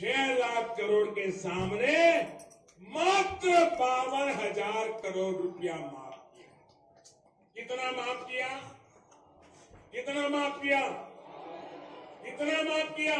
छह लाख करोड़ के सामने मात्र बावन हज़ार करोड़ रुपया माफ़ किया। कितना माफ़ किया? कितना माफ़ किया? कितना माफ़ किया?